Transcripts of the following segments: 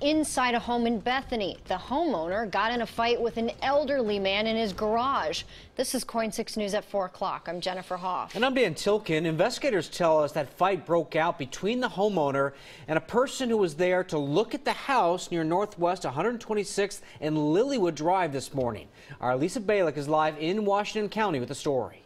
inside a home in Bethany. The homeowner got in a fight with an elderly man in his garage. This is KOIN 6 News at 4 o'clock. I'm Jennifer Hoff. And I'm Dan Tilkin. Investigators tell us that fight broke out between the homeowner and a person who was there to look at the house near Northwest 126th and Lilywood Drive this morning. Our Lisa Balick is live in Washington County with the story.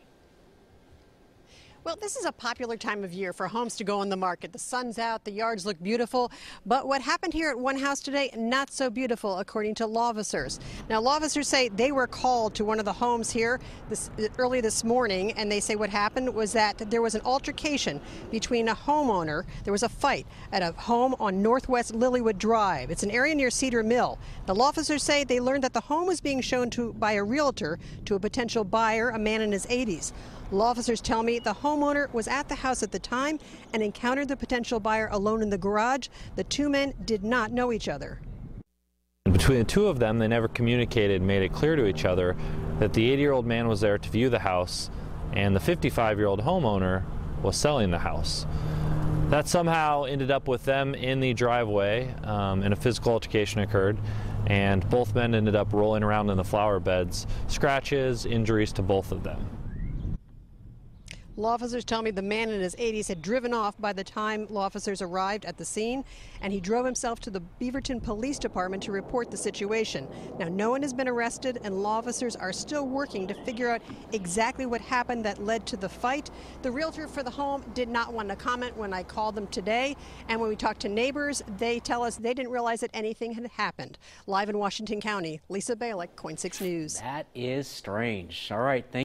Well, this is a popular time of year for homes to go on the market. The sun's out, the yards look beautiful, but what happened here at one house today, not so beautiful, according to law officers. Now, law officers say they were called to one of the homes here this, early this morning, and they say what happened was that there was an altercation between a homeowner. There was a fight at a home on Northwest Lilywood Drive. It's an area near Cedar Mill. The law officers say they learned that the home was being shown to by a realtor to a potential buyer, a man in his 80s. Law officers tell me the homeowner was at the house at the time and encountered the potential buyer alone in the garage. The two men did not know each other. Between the two of them, they never communicated, made it clear to each other that the 80 year old man was there to view the house and the 55 year old homeowner was selling the house. That somehow ended up with them in the driveway um, and a physical altercation occurred and both men ended up rolling around in the flower beds, scratches, injuries to both of them. Law officers tell me the man in his 80s had driven off by the time law officers arrived at the scene, and he drove himself to the Beaverton Police Department to report the situation. Now, no one has been arrested, and law officers are still working to figure out exactly what happened that led to the fight. The realtor for the home did not want to comment when I called them today, and when we talked to neighbors, they tell us they didn't realize that anything had happened. Live in Washington County, Lisa Balick, KOIN 6 News. That is strange. All right, thank